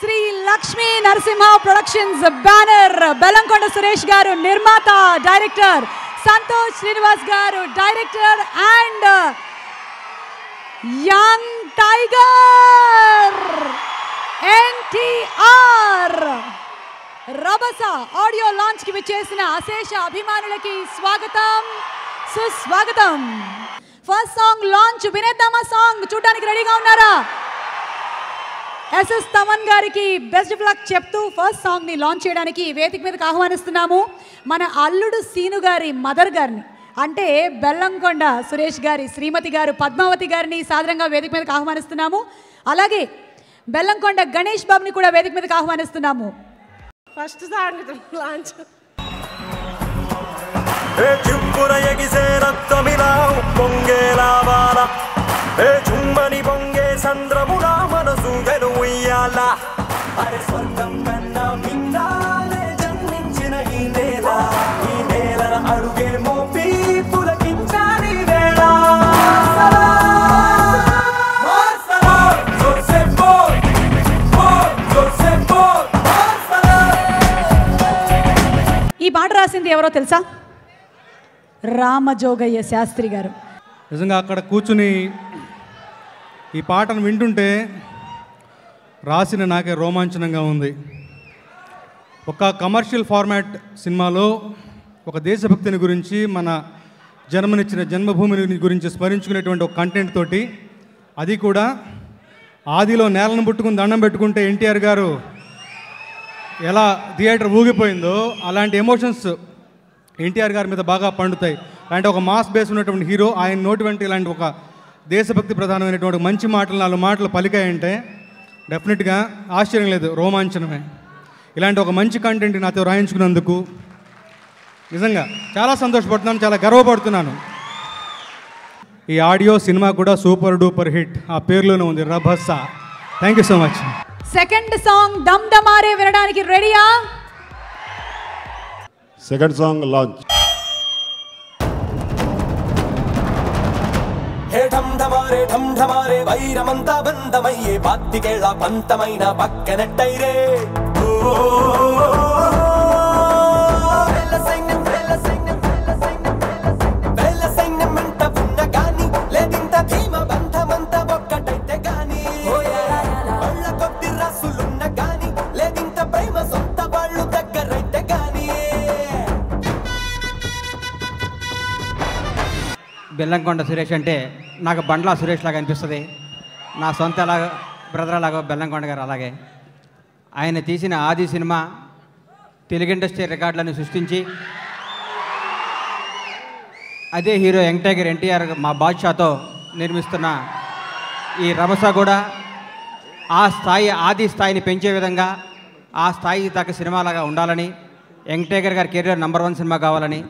Sri Lakshmi Narasimha productions banner. Bellamkonda Suresh garu నిర్మాత director Santosh Srinivas garu director and young tiger NTR. Rabhasa audio లాంచ్కి విచ్చేసిన అశేష అభిమానులకి స్వాగతం సుస్వాగతం. ఫస్ట్ సాంగ్ లాంచ్ వినేద్దామా సాంగ్? చూడడానికి రెడీగా ఉన్నారా? ఎస్ఎస్ తమన్ గారికి బెస్ట్ ఆఫ్ లక్ చెప్తూ ఫస్ట్ సాంగ్ని లాంచ్ చేయడానికి వేదిక మీదకి ఆహ్వానిస్తున్నాము. మన అల్లుడు సీను గారి మదర్ గారిని అంటే బెల్లంకొండ సురేష్ గారి శ్రీమతి గారు పద్మావతి గారిని సాధారణంగా వేదిక మీదకి ఆహ్వానిస్తున్నాము. అలాగే బెల్లంకొండ గణేష్ బాబుని కూడా వేదిక మీదకి ఆహ్వానిస్తున్నాము. ఫస్ట్ సాంగ్ లాంచ్ ఏ చుంపున ఎగిసే రక్తమిలా పొంగేలావాల ఏ చుమ్మని పొంగే సంద్రములా వెను ఉయ్యాల. అరే స్వర్గం కన్నా భిన్నాలే జన్మించిన ఈ నేల. ఈ నేలన అడుగే మోపి పులకించాలి వేళ. ఈ పాట రాసింది ఎవరో తెలుసా? రామజోగయ్య శాస్త్రి గారు. నిజంగా అక్కడ కూర్చుని ఈ పాటను వింటుంటే రాసిన నాకే రోమాంచనంగా ఉంది. ఒక కమర్షియల్ ఫార్మాట్ సినిమాలో ఒక దేశభక్తిని గురించి మన జన్మనిచ్చిన జన్మభూమిని గురించి స్మరించుకునేటువంటి ఒక కంటెంట్ తోటి అది కూడా ఆదిలో నేలను పుట్టుకుని దండం పెట్టుకుంటే ఎన్టీఆర్ గారు ఎలా థియేటర్ ఊగిపోయిందో అలాంటి ఎమోషన్స్ ఎన్టీఆర్ గారి మీద బాగా పండుతాయి. అలాంటి ఒక మాస్ బేస్ ఉన్నటువంటి హీరో ఆయన నోటి వెంట ఇలాంటి ఒక దేశభక్తి ప్రధానమైనటువంటి మంచి మాటలు నాలుగు మాటలు పలికాయంటే డెఫినెట్గా ఆశ్చర్యం లేదు రోమాంచనమే. ఇలాంటి ఒక మంచి కంటెంట్ నాతో రాయించుకున్నందుకు నిజంగా చాలా సంతోషపడుతున్నాను చాలా గర్వపడుతున్నాను. ఈ ఆడియో సినిమా కూడా సూపర్ డూపర్ హిట్ ఆ పేరులోనే ఉంది Rabhasa. Thank you so much second song డమ్ డమారే వినడానికి రెడీయా సెకండ్ సాంగ్ లాంచ్ హే ఢమ్ ఢమారే వైరమంతా బంధమయ్యే బాత్తికేళ పంతమైన పక్కనట్టైరే ఓ, బెల్లంకొండ సురేష్ అంటే నాకు బండ్లా సురేష్ లాగా అనిపిస్తుంది. నా సొంత లాగా బ్రదర్ లాగా బెల్లంకొండ గారు అలాగే. ఆయన తీసిన ఆది సినిమా తెలుగు ఇండస్ట్రీ రికార్డులను సృష్టించి అదే హీరో యంగ్ టైగర్ ఎన్టీఆర్ మా బాద్షాతో నిర్మిస్తున్న ఈ రభస కూడా ఆ స్థాయి ఆది స్థాయిని పెంచే విధంగా ఆ స్థాయి దాకా సినిమాలాగా ఉండాలని యంగ్ టైగర్ గారి కెరీర్ నెంబర్ వన్ సినిమా కావాలని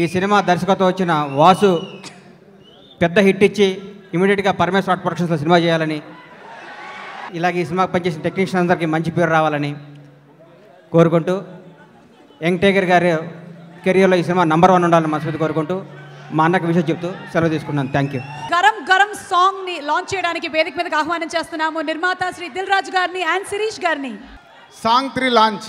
ఈ సినిమా దర్శకత్వం వచ్చిన వాసు పెద్ద హిట్ ఇచ్చి ఇమీడియట్గా పరమేశ్వర ఆర్ట్ ప్రొడక్షన్స్లో సినిమా చేయాలని ఇలాగ ఈ సినిమాకి పనిచేసిన టెక్నీషియన్ అందరికీ మంచి పేరు రావాలని కోరుకుంటూ యంగ్ టైగర్ గారి కెరియర్లో ఈ సినిమా నంబర్ వన్ ఉండాలని మనస్ఫూర్తి కోరుకుంటూ మా అన్నకు విషయం చెప్తూ సెలవు తీసుకున్నాను. Thank you. గరం గరం సాంగ్ని లాంచ్ చేయడానికి వేదిక మీదకి ఆహ్వానం చేస్తున్నాము నిర్మాత శ్రీ దిల్ రాజు గారిని అండ్ శిరీష్ గారిని. Song three launch.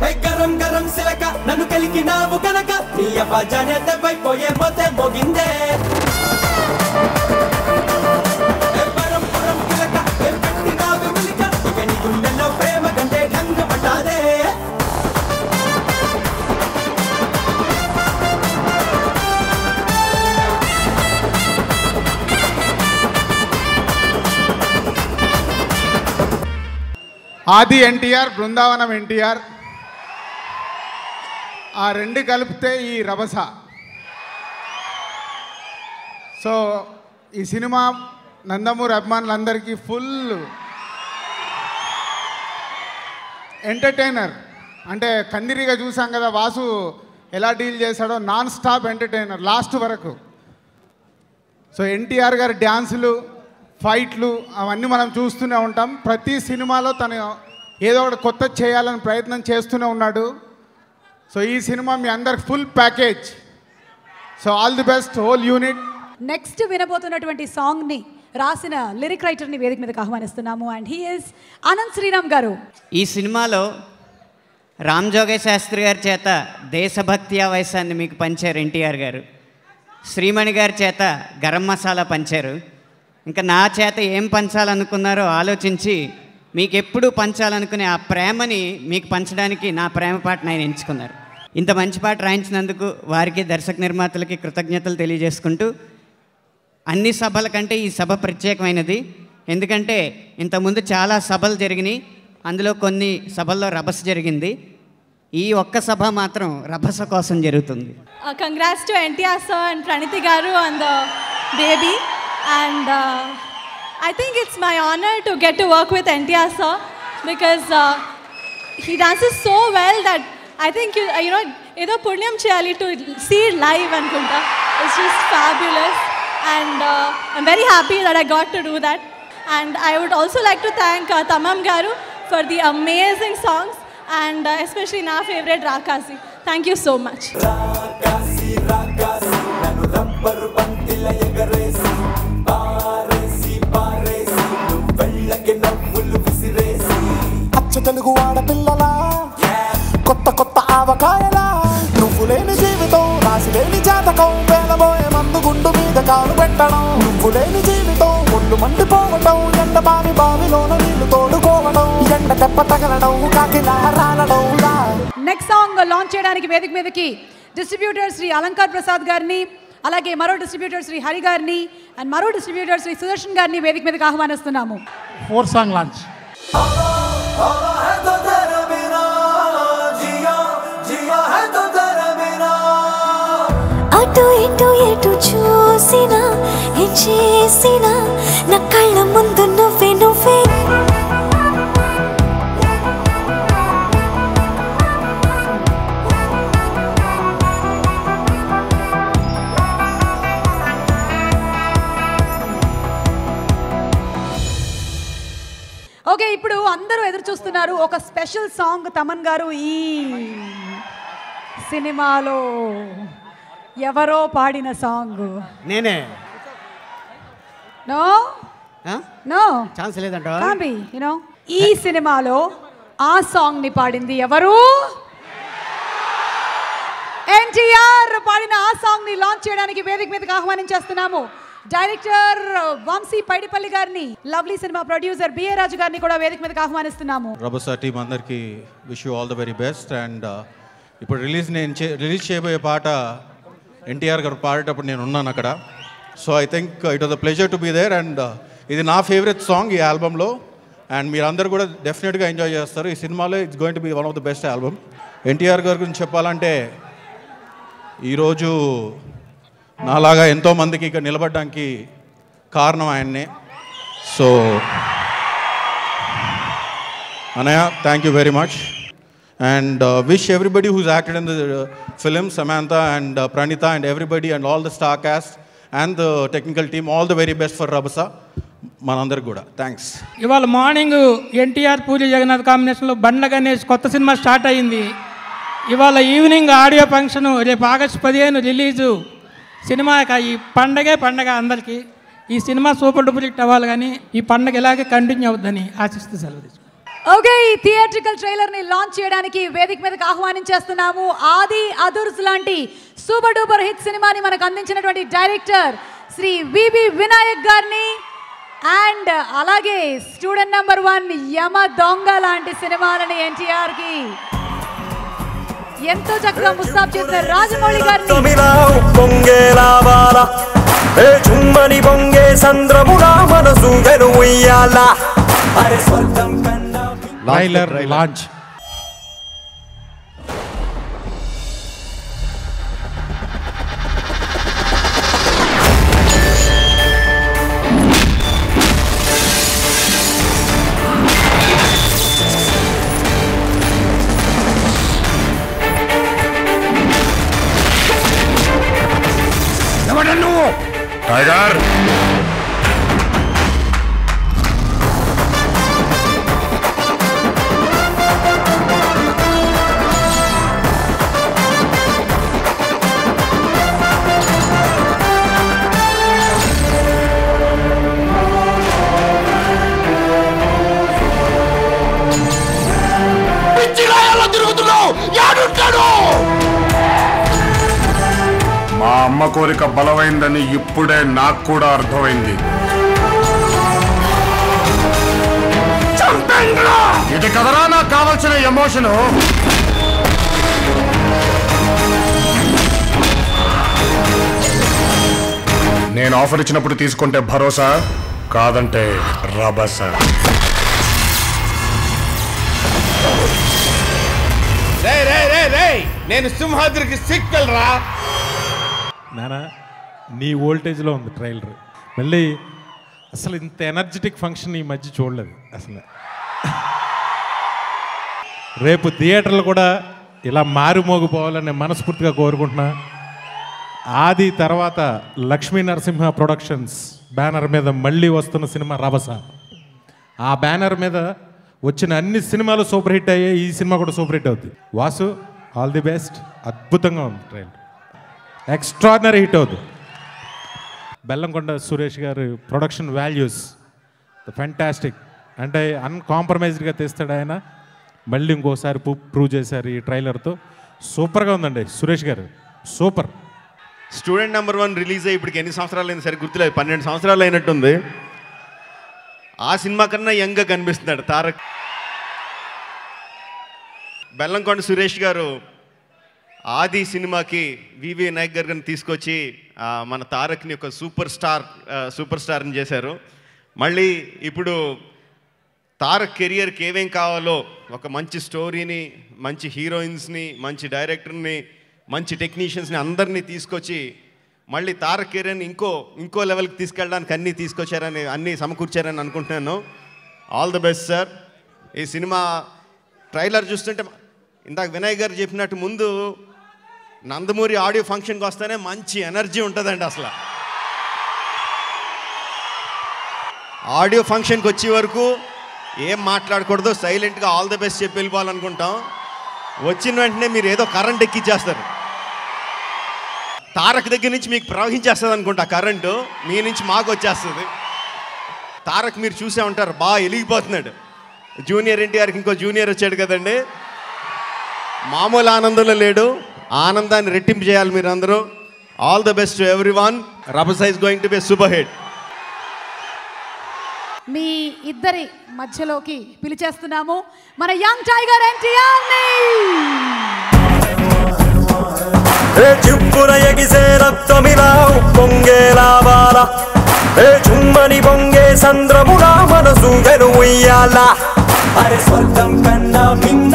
గరం గరం సిలక నన్ను కలిగినావు కనుక నీ అబ్బాజానే దెబ్బైపోయే మొతే మోగిందే. ఏ పరం ఆది ఎన్టీఆర్ బృందావనం ఎన్టీఆర్. ఆ రెండు కలిపితే ఈ రభస. సో ఈ సినిమా నందమూరి అభిమానులందరికీ ఫుల్ ఎంటర్టైనర్. అంటే కందిరిగా చూసాం కదా వాసు ఎలా డీల్ చేశాడో నాన్ స్టాప్ ఎంటర్టైనర్ లాస్ట్ వరకు. సో ఎన్టీఆర్ గారి డ్యాన్సులు ఫైట్లు అవన్నీ మనం చూస్తూనే ఉంటాం. ప్రతి సినిమాలో తను ఏదో ఒకటి కొత్త చేయాలని ప్రయత్నం చేస్తూనే ఉన్నాడు. సో ఈ సినిమా మీ అందరికి full package so all the best whole unit next వినబోతున్నటువంటి సాంగ్ని రాసిన లిరిక్ రైటర్ని వేదిక మీదకి ఆహ్వానిస్తున్నాము. And he is Ananth Sriram garu. ఈ సినిమాలో రామ్ జోగే శాస్త్రి గారి చేత దేశభక్తి వయసాన్ని మీకు పంచారు ఎన్టీఆర్ గారు. శ్రీమణి గారి చేత గరం మసాలా పంచారు. ఇంకా నా చేత ఏం పంచాలనుకున్నారో ఆలోచించి మీకు ఎప్పుడు పంచాలనుకునే ఆ ప్రేమని మీకు పంచడానికి నా ప్రేమ పాటను ఆయన ఎంచుకున్నారు. ఇంత మంచి పాట రాయించినందుకు వారికి దర్శక నిర్మాతలకి కృతజ్ఞతలు తెలియజేసుకుంటూ అన్ని సభల కంటే ఈ సభ ప్రత్యేకమైనది. ఎందుకంటే ఇంతకుముందు చాలా సభలు జరిగినాయి. అందులో కొన్ని సభల్లో రభస జరిగింది. ఈ ఒక్క సభ మాత్రం రభస కోసం జరుగుతుంది. Congrats to NTR sir and Pranitha garu and baby and I think it's my honor to get to work with NTR sir because uh, he dances so well that I think, you, uh, you know, either Purniam Chiali to see live and Kunta is just fabulous and uh, I'm very happy that I got to do that. And I would also like to thank uh, Tamam Garu for the amazing songs and uh, especially my favorite Rakasi. Thank you so much. Rakasi, Rakasi, ఆడపిల్లలా? కొత్త కొత్త ఆవకాయలా? నువ్వు లేని జీవితం రాసి లేని జాతకం పేలబోయే మందు గుండు మీద కాలు పెట్టడం. నువ్వు లేని జీవితం ఒళ్ళు మండిపోవటం ఎండ బావి బావిలోన నీళ్ళు తోడుకోవడం. ఎండ దెబ్బ తగలడం కాకిలా రాలడం. నెక్స్ట్ సాంగ్ లాంచ్ చేయడానికి వేదిక మీదకి డిస్ట్రిబ్యూటర్ శ్రీ అలంకార్ ప్రసాద్ గారిని అలాగే మరో డిస్ట్రిబ్యూటర్ శ్రీ హరి గారిని అండ్ మరో డిస్ట్రిబ్యూటర్ శ్రీ సుదర్శన్ గారిని వేదిక మీదకి ఆహ్వానిస్తున్నాము. ఫోర్ సాంగ్ లాంచ్ చూసినా ఏం చేసినా నా కళ్ళ ముందు నువ్వే నువ్వే. ఓకే ఇప్పుడు అందరూ ఎదురు చూస్తున్నారు ఒక స్పెషల్ సాంగ్ తమన్ గారు ఈ సినిమాలో. ఎవరో పాడిన సాంగ్. నేనే. నో? నో? ఛాన్స్ లేదంట. కాంబి యూనో ఈ సినిమాలో ఆ సాంగ్ని పాడింది ఎవరు? ఎన్టీఆర్ పాడిన ఆ సాంగ్ని లాంచ్ చేయడానికి వేదిక మీదకి ఆహ్వానించేస్తున్నాము. డైరెక్టర్ వంశీ పైడిపల్లి గారిని లవ్లీ సినిమా ప్రొడ్యూసర్ బిఏ రాజు గారిని కూడా వేదిక మీదకి ఆహ్వానిస్తున్నాము. రబసా టీం అందరికీ wish you all the very best and ఇప్పుడు రిలీజ్ నేను రిలీజ్ చేయబోయే పాట ఎన్టీఆర్ గారు పాడేటప్పుడు నేను ఉన్నాను అక్కడ. So I think it was a pleasure to be there and ఇది నా ఫేవరెట్ సాంగ్ ఈ ఆల్బంలో. అండ్ మీరందరూ కూడా డెఫినెట్గా ఎంజాయ్ చేస్తారు. ఈ సినిమాలో it's going to be one of the best album NTR గారి గురించి చెప్పాలంటే ఈరోజు నాలాగా ఎంతోమందికి ఇక్కడ నిలబడడానికి కారణం ఆయన్నే. So Anaya thank you very much and wish everybody who's acted in the film Samantha and Praneetha and everybody and all the star cast and the technical team all the very best for Rabhasa మనందరికి కూడా. Thanks ఇవాళ morning NTR పూజ జగన్నాథ్ కాంబినేషన్లో బండ్ల గణేష్ కొత్త cinema start అయింది ఇవాళ evening audio function రేపు August పదిహేను release సినిమా ఈ పండగే పండగ అందరికీ. ఈ సినిమా సూపర్ డూపర్ అవ్వాలి కానీ ఈ పండగ ఇలాగే కంటిన్యూ అవుద్దని ఆశిస్తూ సెలవు ఓకే ఈ థియేట్రికల్ ట్రైలర్ని లాంచ్ చేయడానికి వేదిక మీదకి ఆహ్వానించేస్తున్నాము. ఆది అదుర్స్ లాంటి సూపర్ డూపర్ హిట్ సినిమాని మనకు అందించినటువంటి డైరెక్టర్ శ్రీ విబి వినాయక్ గారిని అండ్ అలాగే స్టూడెంట్ నెంబర్ వన్ యమ దొంగ లాంటి సినిమాలని ఎన్టీఆర్కి ఎంతో చక్కగా ముస్తాబ్ చేసిన రాజమౌళి గారిని. తమిళ సంద్రములా మనసు వెను అరే స్వర్గం కన్నా ట్రైలర్ లాంచ్ బలమైందని ఇప్పుడే నాకు కూడా అర్థమైంది. ఇది కదరా నాకు కావాల్సిన ఎమోషను? నేను ఆఫర్ ఇచ్చినప్పుడు తీసుకుంటే భరోసా కాదంటే రభస. రే రే రే రే నేను సింహాద్రికి సిక్వెల్ రా నానా నీ వోల్టేజ్లో ఉంది ట్రైలర్ మళ్ళీ అసలు ఇంత ఎనర్జెటిక్ ఫంక్షన్ ఈ మధ్య చూడలేదు అసలు. రేపు థియేటర్లు కూడా ఇలా మారుమోగిపోవాలని మనస్ఫూర్తిగా కోరుకుంటున్నా. ఆది తర్వాత లక్ష్మీ నరసింహ ప్రొడక్షన్స్ బ్యానర్ మీద మళ్ళీ వస్తున్న సినిమా రభస ఆ బ్యానర్ మీద వచ్చిన అన్ని సినిమాలు సూపర్ హిట్ అయ్యాయి ఈ సినిమా కూడా సూపర్ హిట్ అవుతుంది వాసు ఆల్ ది బెస్ట్ అద్భుతంగా ఉంది ట్రైలర్ ఎక్స్ట్రాడినరీ హిట్ అవుతుంది బెల్లంకొండ సురేష్ గారు ప్రొడక్షన్ వాల్యూస్ ఫ్యాంటాస్టిక్ అంటే అన్కాంప్రమైజ్డ్గా తెస్తాడు ఆయన. మళ్ళీ ఇంకోసారి ప్రూవ్ చేశారు ఈ ట్రైలర్తో. సూపర్గా ఉందండి Suresh garu. Super. Student number one release అయ్యి ఇప్పటికి ఎన్ని సంవత్సరాలు అయినా సరే గుర్తులేదు. పన్నెండు సంవత్సరాలు అయినట్టుంది. ఆ సినిమా కన్నా యంగ్గా కనిపిస్తున్నాడు తారక్. బెల్లంకొండ సురేష్ గారు ఆది సినిమాకి వివి నాయక్ గారిని తీసుకొచ్చి మన తారక్ని ఒక సూపర్ స్టార్ సూపర్ స్టార్ని చేశారు. మళ్ళీ ఇప్పుడు తారక్ కెరియర్కి ఏమేం కావాలో ఒక మంచి స్టోరీని మంచి హీరోయిన్స్ని మంచి డైరెక్టర్ని మంచి టెక్నీషియన్స్ని అందరినీ తీసుకొచ్చి మళ్ళీ తారక్ కెరియర్ని ఇంకో ఇంకో లెవెల్కి తీసుకెళ్ళడానికి అన్నీ తీసుకొచ్చారని అన్నీ సమకూర్చారని అనుకుంటున్నాను. All the best sir. ఈ సినిమా ట్రైలర్ చూస్తుంటే ఇందాక వినయ్ గారు చెప్పినట్టు ముందు నందమూరి ఆడియో ఫంక్షన్కి వస్తేనే మంచి ఎనర్జీ ఉంటుందండి అసలు. ఆడియో ఫంక్షన్కి వచ్చే వరకు ఏం మాట్లాడకూడదు సైలెంట్గా ఆల్ ద బెస్ట్ చెప్పి వెళ్ళిపోవాలనుకుంటాం. వచ్చిన వెంటనే మీరు ఏదో కరెంట్ ఎక్కిచ్చేస్తారు. తారక్ దగ్గర నుంచి మీకు ప్రవహించేస్తుంది అనుకుంటా కరెంటు మీ నుంచి మాకు వచ్చేస్తుంది. తారక్ మీరు చూసే ఉంటారు బాగా వెలిగిపోతున్నాడు జూనియర్ ఎన్టీఆర్కి ఇంకో జూనియర్ వచ్చాడు కదండి. మామూలు ఆనందంలో లేడు. ఆనందాన్ని రెట్టింపు చేయాలి మీరు అందరూ all the best to everyone Rabhasa is going to be super hit మీ ఇద్దరి మధ్యలోకి పిలిచేస్తున్నాము. మన యంగ్ టైగర్ ఎన్టీఆర్ ఏ చిప్పున ఎగిసే రక్తమిలా పొంగేలా బాల ఏ చుమ్మని పొంగే సంద్రములా మనసు ఎను ఉయ్యాల అరే స్వర్గం కన్నా మిందాలే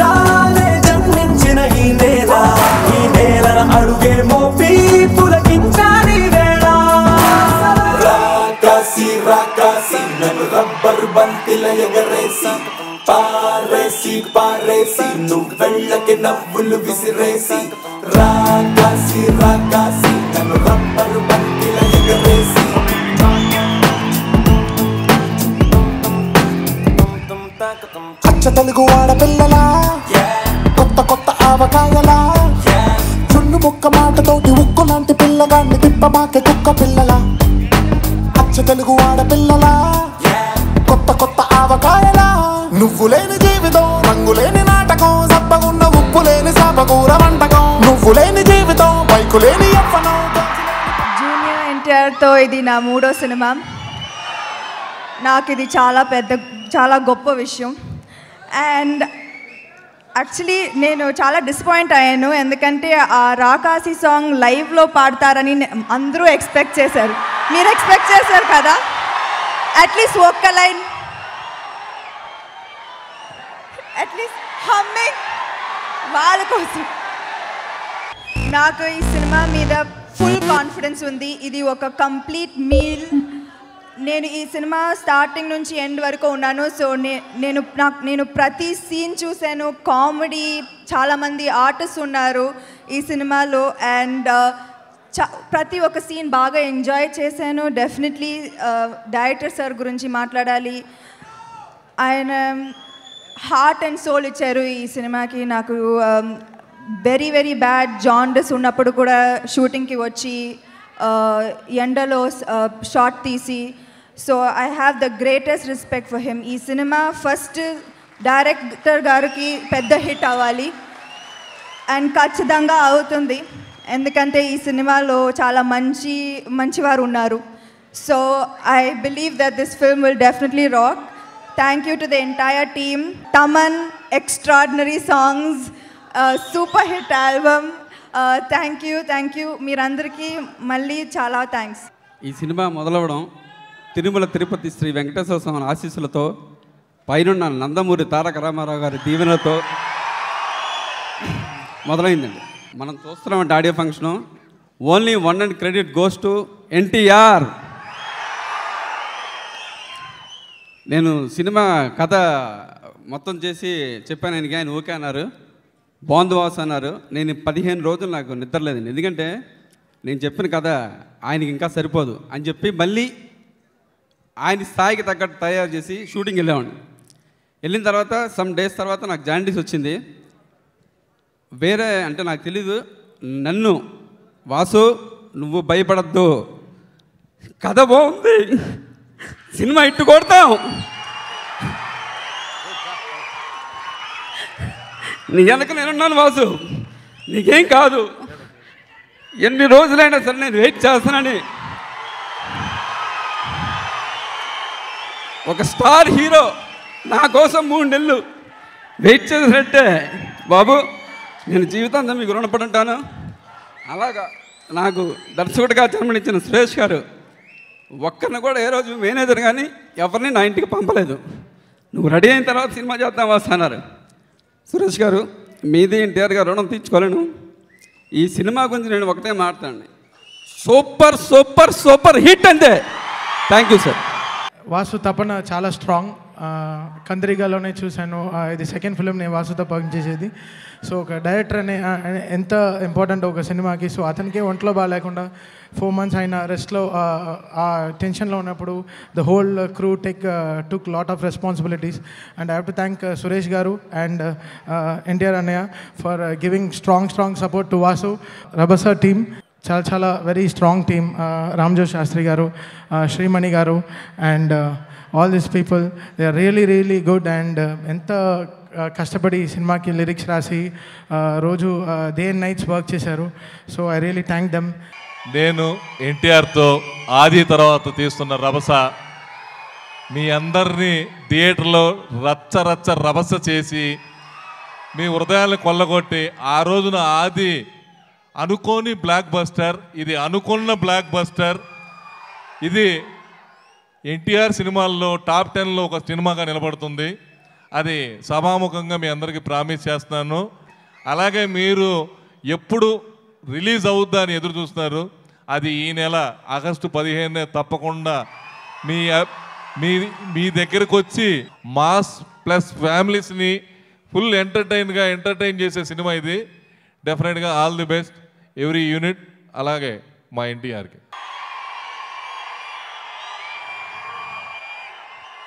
బంతిల ఎగరేసి. పారేసి పారేసి నువ్వెళ్ళకి నవ్వులు విసిరేసి. రాకాసి రాకాసి నన్ను రబ్బరు బంతిల ఎగరేసి. అచ్చ తెలుగు ఆడపిల్లలా? కొత్త కొత్త ఆవకాయలా? చున్ను ముక్క మాటతోటి ఉక్కు లాంటి పిల్లగాన్ని తిప్పమాకే కుక్క పిల్లలా? అచ్చ తెలుగు ఆడపిల్లలా? కొత్త ఆవకాయలా. నువ్వు లేని జీవితం రంగు లేని నాటకం సబ్బగున్న ఉప్పు లేని సాపకూర వంటకం. నువ్వు లేని జీవితం బైకు లేని యవ్వనం జూనియర్ ఎన్టీఆర్తో ఇది నా మూడో సినిమా. నాకు ఇది చాలా పెద్ద చాలా గొప్ప విషయం. అండ్ యాక్చువల్లీ నేను చాలా డిసప్పాయింట్ అయ్యాను ఎందుకంటే ఆ రాకాసి సాంగ్ లైవ్లో పాడతారని అందరూ ఎక్స్పెక్ట్ చేశారు. మీరు ఎక్స్పెక్ట్ చేశారు కదా? అట్లీస్ట్ ఒక్క లైన్ అట్లీస్ట్ హమ్మింగ్ వాళ్ళ కోసం. నాకు ఈ సినిమా మీద ఫుల్ కాన్ఫిడెన్స్ ఉంది. ఇది ఒక కంప్లీట్ మీల్ నేను ఈ సినిమా స్టార్టింగ్ నుంచి ఎండ్ వరకు ఉన్నాను. సో నేను నాకు నేను ప్రతి సీన్ చూశాను. కామెడీ చాలామంది ఆర్టిస్ట్ ఉన్నారు ఈ సినిమాలో. అండ్ uh, చ ప్రతి ఒక్క సీన్ బాగా ఎంజాయ్ చేశాను. డెఫినెట్లీ డైరెక్టర్ సార్ గురించి మాట్లాడాలి. ఆయన హార్ట్ అండ్ సోల్ ఇచ్చారు ఈ సినిమాకి. నాకు వెరీ వెరీ బ్యాడ్ జాండస్ ఉన్నప్పుడు కూడా షూటింగ్కి వచ్చి uh, ఎండలో uh, షార్ట్ తీసి. So I have the greatest respect for him ఈ సినిమా ఫస్ట్ డైరెక్టర్ గారికి పెద్ద హిట్ అవ్వాలి. అండ్ ఖచ్చితంగా అవుతుంది. ఎందుకంటే ఈ సినిమాలో చాలా మంచి మంచివారు ఉన్నారు. So I believe that this film will definitely rock thank you to the entire team Thaman extraordinary songs super hit album thank you thank you మీరందరికీ మళ్ళీ చాలా థ్యాంక్స్ ఈ సినిమా మొదలవడం తిరుమల తిరుపతి శ్రీ వెంకటేశ్వర స్వామి ఆశీస్సులతో పైనున్న నందమూరి తారక రామారావు గారి దీవెనలతో మొదలైందండి. మనం చూస్తున్నామంటే audio function. Only one and credit goes to NTR నేను సినిమా కథ మొత్తం చేసి చెప్పాను ఆయనకి ఆయన ఓకే అన్నారు. బాగుంది వాస్ అన్నారు. నేను పదిహేను రోజులు నాకు నిద్రలేదండి. ఎందుకంటే నేను చెప్పిన కథ ఆయనకి ఇంకా సరిపోదు అని చెప్పి మళ్ళీ ఆయన స్థాయికి తగ్గట్టు తయారు చేసి షూటింగ్ వెళ్ళామండి వెళ్ళిన తర్వాత సమ్ డేస్ తర్వాత నాకు జాండీస్ వచ్చింది. వేరే అంటే నాకు తెలీదు. నన్ను వాసు నువ్వు భయపడద్దు. కథ బాగుంది. సినిమా ఇట్టు కొడతాం. నీ వెనక నేనున్నాను వాసు. నీకేం కాదు. ఎన్ని రోజులైనా సరే నేను వెయిట్ చేస్తానని ఒక స్టార్ హీరో నా కోసం మూడు నెలలు వెయిట్ చేసినట్టే. బాబు నేను జీవితాంతం మీకు రుణపడి ఉంటాను. అలాగా నాకు దర్శకుడిగా జన్మనిచ్చిన సురేష్ గారు ఒక్కరిని కూడా ఏ రోజు మేనేజర్ కానీ ఎవరిని నా ఇంటికి పంపలేదు. నువ్వు రెడీ అయిన తర్వాత సినిమా చేద్దాం వస్తున్నారు సురేష్ గారు మీది ఎన్టీఆర్ గారు రుణం తీర్చుకోలేను. ఈ సినిమా గురించి నేను ఒకటే మాట్లాడండి సూపర్ సూపర్ సూపర్ హిట్ అంతే. Thank you sir. వాసు తపన చాలా స్ట్రాంగ్. కందరిగాలోనే చూశాను. ఇది సెకండ్ ఫిలిం నేను వాసుతో పనిచేసేది సో ఒక డైరెక్టర్ అనే ఎంత ఇంపార్టెంట్ ఒక సినిమాకి. సో అతనికి ఒంట్లో బాగాలేకుండా ఫోర్ మంత్స్ అయిన రెస్ట్లో ఆ టెన్షన్లో ఉన్నప్పుడు the whole crew take took lot of responsibilities and I have to thank Suresh garu and NTR uh, అన్నయ్య for giving strong strong support to Vasu Rabhasa team చాలా చాలా very strong team Ramjo Sastry garu Srimani garu. And all this people they are really really good and ఎంత కష్టపడి సినిమాకి lyrics రాసి రోజు day and nights work చేశారు. So I really thank them నేను ఎన్టీఆర్తో ఆది తర్వాత తీస్తున్న రభస మీ అందరినీ థియేటర్లో రచ్చ రచ్చ రభస చేసి మీ హృదయాలను కొల్లగొట్టి ఆ రోజున ఆది అనుకోని బ్లాక్ బస్టర్ ఇది అనుకున్న బ్లాక్ బస్టర్ ఇది ఎన్టీఆర్ సినిమాల్లో టాప్ టెన్లో ఒక సినిమాగా నిలబడుతుంది. అది సభాముఖంగా మీ అందరికీ ప్రామిస్ చేస్తున్నాను. అలాగే మీరు ఎప్పుడు రిలీజ్ అవుద్దా అని ఎదురు చూస్తున్నారు. అది ఈ నెల ఆగస్టు పదిహేనే తప్పకుండా మీ మీ మీ దగ్గరకు వచ్చి మాస్ ప్లస్ ఫ్యామిలీస్ని ఫుల్ ఎంటర్టైన్గా ఎంటర్టైన్ చేసే సినిమా ఇది. డెఫినెట్గా all the best every unit. అలాగే మా ఎన్టీఆర్కి.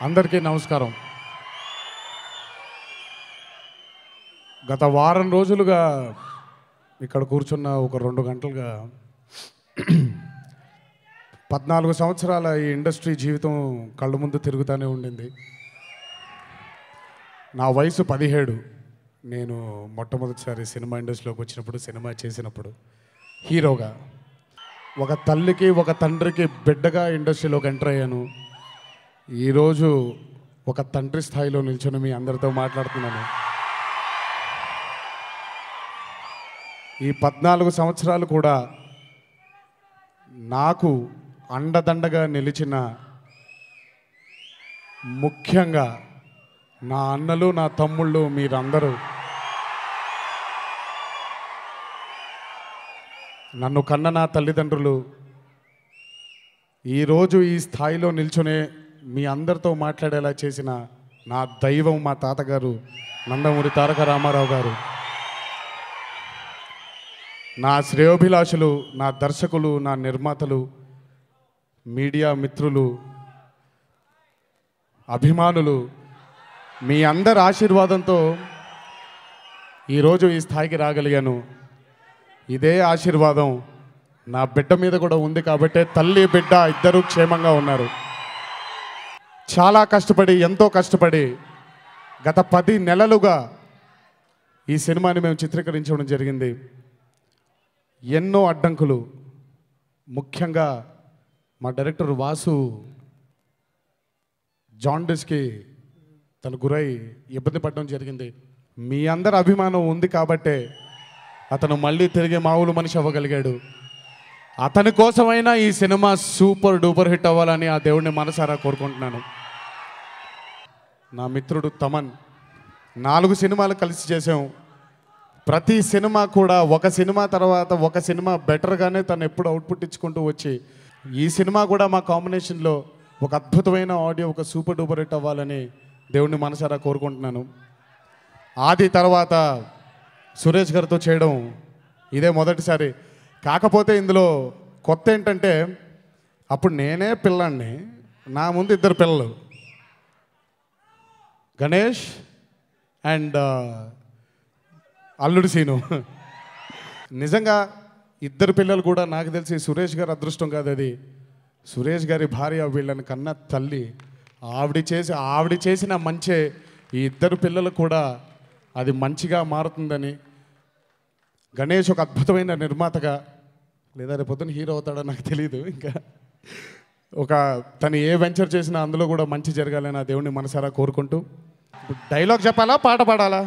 అందరికీ నమస్కారం. గత వారం రోజులుగా ఇక్కడ కూర్చున్న ఒక రెండు గంటలుగా పద్నాలుగు సంవత్సరాల ఈ ఇండస్ట్రీ జీవితం కళ్ళ ముందు తిరుగుతూనే ఉండింది. నా వయసు పదిహేడు. నేను మొట్టమొదటిసారి సినిమా ఇండస్ట్రీలోకి వచ్చినప్పుడు సినిమా చేసినప్పుడు హీరోగా. ఒక తల్లికి ఒక తండ్రికి బిడ్డగా ఇండస్ట్రీలోకి ఎంటర్ అయ్యాను. ఈరోజు ఒక తండ్రి స్థాయిలో నిల్చొని మీ అందరితో మాట్లాడుతున్నాను. ఈ పద్నాలుగు సంవత్సరాలు కూడా నాకు అండదండగా నిలిచిన ముఖ్యంగా నా అన్నలు నా తమ్ముళ్ళు మీరందరూ నన్ను కన్న నా తల్లిదండ్రులు ఈరోజు ఈ స్థాయిలో నిల్చునే మీ అందరితో మాట్లాడేలా చేసిన నా దైవం మా తాతగారు నందమూరి తారక రామారావు గారు. నా శ్రేయోభిలాషులు నా దర్శకులు నా నిర్మాతలు మీడియా మిత్రులు అభిమానులు మీ అందరి ఆశీర్వాదంతో ఈరోజు ఈ స్థాయికి రాగలిగాను. ఇదే ఆశీర్వాదం నా బిడ్డ మీద కూడా ఉంది కాబట్టే తల్లి బిడ్డ ఇద్దరూ క్షేమంగా ఉన్నారు. చాలా కష్టపడి ఎంతో కష్టపడి గత పది నెలలుగా ఈ సినిమాని మేము చిత్రీకరించడం జరిగింది. ఎన్నో అడ్డంకులు. ముఖ్యంగా మా డైరెక్టర్ వాసు జాండిస్కి తను గురై ఇబ్బంది పడడం జరిగింది. మీ అందరి అభిమానం ఉంది కాబట్టే అతను మళ్ళీ తిరిగి మామూలు మనిషి అవ్వగలిగాడు. అతని కోసమైనా ఈ సినిమా సూపర్ డూపర్ హిట్ అవ్వాలని ఆ దేవుడిని మనసారా కోరుకుంటున్నాను. నా మిత్రుడు తమన్ నాలుగు సినిమాలు కలిసి చేసాం ప్రతి సినిమా కూడా ఒక సినిమా తర్వాత ఒక సినిమా బెటర్గానే తను ఎప్పుడు అవుట్పుట్ ఇచ్చుకుంటూ వచ్చి ఈ సినిమా కూడా మా కాంబినేషన్లో ఒక అద్భుతమైన ఆడియో ఒక సూపర్ డూపర్ హిట్ అవ్వాలని దేవుణ్ణి మనసారా కోరుకుంటున్నాను. ఆది తర్వాత సురేష్ గారితో చేయడం ఇదే మొదటిసారి. కాకపోతే ఇందులో కొత్త ఏంటంటే అప్పుడు నేనే పిల్లాన్ని నా ముందు ఇద్దరు పిల్లలు. గణేష్ అండ్ అల్లుడు సీను. నిజంగా ఇద్దరు పిల్లలు కూడా నాకు తెలిసి సురేష్ గారి అదృష్టం కాదు అది. సురేష్ గారి భార్య వీళ్ళని కన్న తల్లి. ఆవిడ చేసి ఆవిడ చేసిన మంచే ఈ ఇద్దరు పిల్లలు కూడా అది మంచిగా మారుతుందని గణేష్ ఒక అద్భుతమైన నిర్మాతగా లేదా రేపు పొద్దున హీరో అవుతాడో నాకు తెలియదు ఇంకా ఒక తను ఏ వెంచర్ చేసినా అందులో కూడా మంచి జరగాలని ఆ దేవుణ్ణి మనసారా కోరుకుంటూ డైలాగ్ చెప్పాలా? పాట పాడాలా?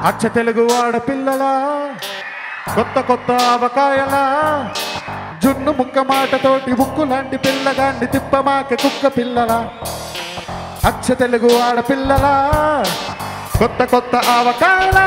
అచ్చ తెలుగు ఆడపిల్లలా కొత్త కొత్త ఆవకాయలా జున్ను ముక్క మాటతోటి ఉక్కు లాంటి పిల్లగాండి తిప్పమాక కుక్క పిల్లలా. అచ్చ తెలుగు ఆడపిల్లలా కొత్త కొత్త ఆవకాయలా